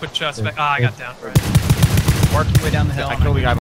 Put chest back. Ah, I got down. Right. Work your way down the hill. I killed the guy